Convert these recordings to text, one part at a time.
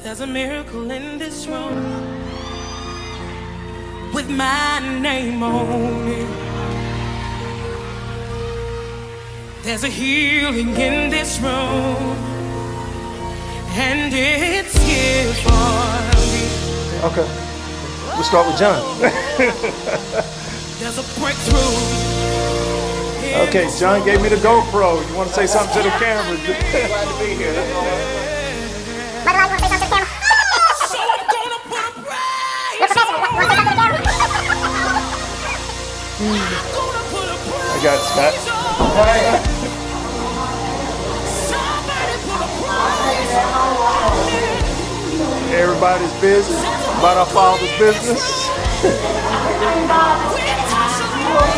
There's a miracle in this room with my name on it. There's a healing in this room, and it's here for me. Okay. We'll start with John. There's a breakthrough. Okay, John gave me the GoPro. You want to say something to the camera? Glad to be here. I got Scott. Everybody's busy about our father's business.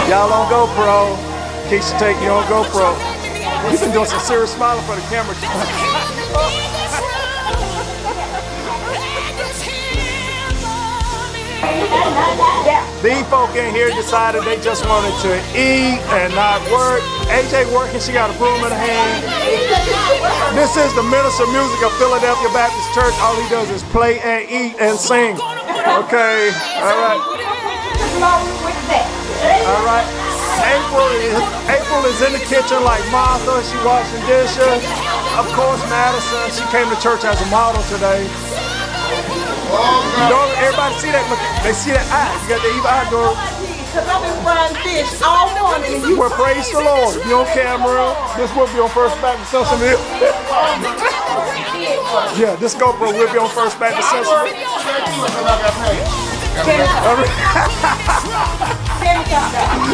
Y'all on GoPro. Keisha take you on GoPro. You've been doing some serious smiling for the camera. These folk in here decided they just wanted to eat and not work. AJ working, she got a broom in her hand. This is the minister of music of Philadelphia Baptist Church. All he does is play and eat and sing. Okay, all right, all right. April is, April is in the kitchen like Martha. She washing dishes. Of course, Madison. She came to church as a model today. Don't everybody see that? Look, they see that eye. You got the evil eye, girl. Because I've been frying fish all morning. You will praise the Lord. Be on camera. This will be on First Baptist Simpsonville. yeah, this GoPro will be on First Baptist Sesame. All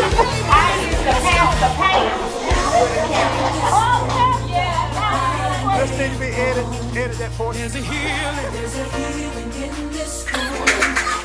This need to be edited. Edit that portion. There's a healing. There's a healing in this room.